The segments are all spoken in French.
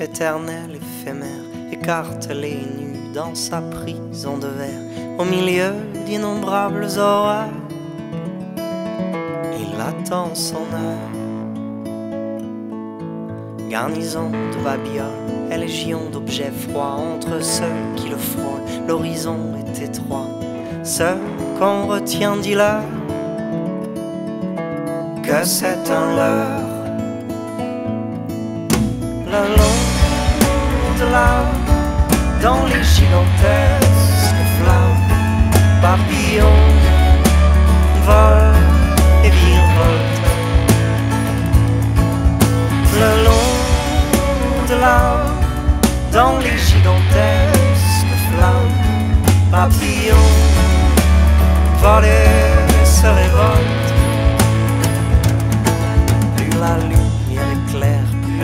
éternelle, éphémère, écartelée nue dans sa prison de verre, au milieu d'innombrables horreurs. Il attend son heure. Garnison de babioles et légion d'objets froids entre ceux qui le frôlent, l'horizon est étroit. Ceux qu'on retient dit là que c'est un leurre. Le long de là, dans les gigantesques flammes, papillons volent et virevoltent. Le long de dans les gigantesques flammes, papillons volent et se révoltent. Plus la plus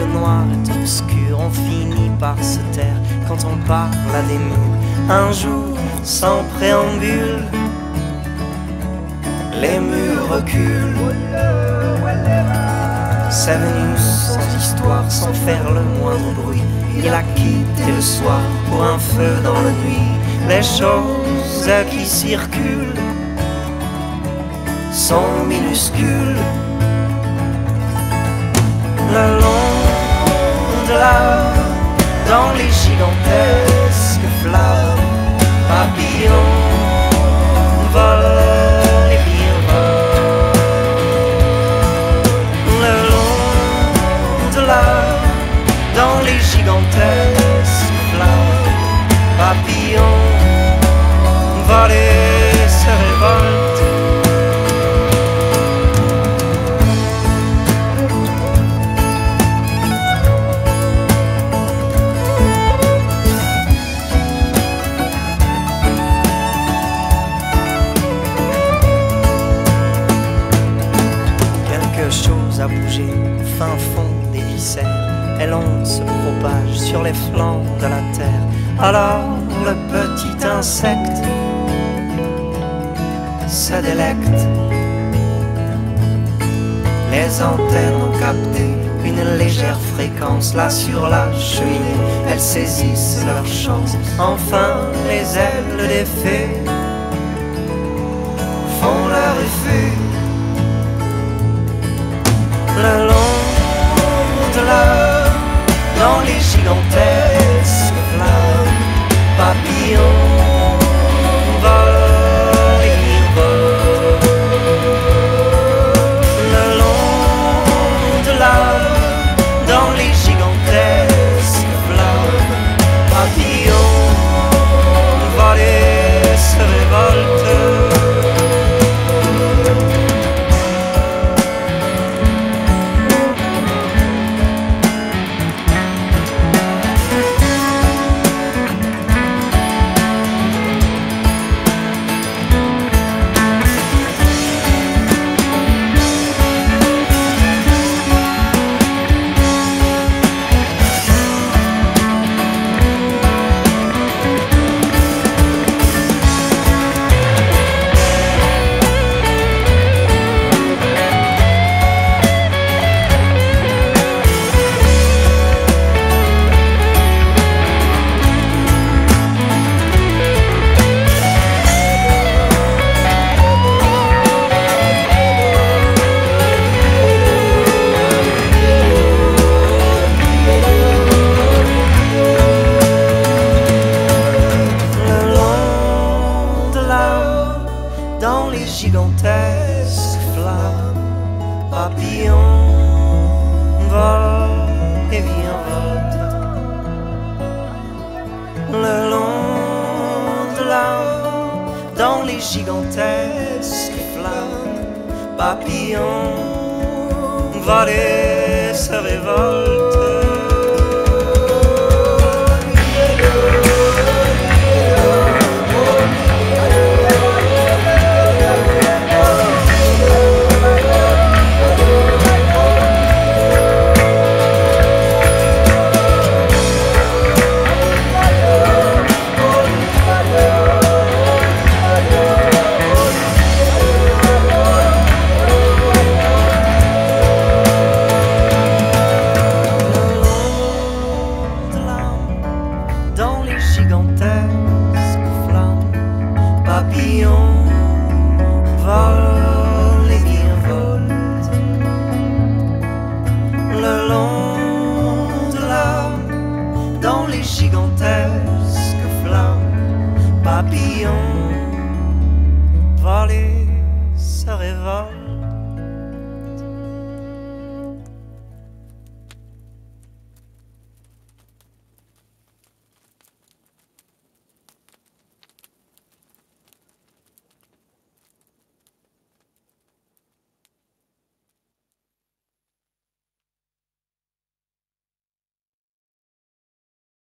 noir est obscur, on finit par se taire quand on parle à des murs. Un jour, sans préambule, les murs reculent. C'est venu sans histoire, sans faire le moindre bruit. Il a quitté le soir pour un feu dans la nuit. Les choses qui circulent sont minuscules. Le gigantesques flammes, papillons volent et virevoltent. Le long de là, dans les gigantesques flammes, papillons Bougé au fin fond des viscères Et l'onde se propage sur les flancs de la terre. Alors le petit insecte se délecte. Les antennes ont capté une légère fréquence Là sur la cheminée, elles saisissent leur chance. Enfin les ailes des fées font leur effet le long gigantesques flammes, papillons volent et virevoltent. Le long de là, dans les gigantesques flammes, papillons volent et se révoltent. gigantesque flamme, papillon, vole et virevolte le long de l'âme dans les gigantesques flammes, papillon.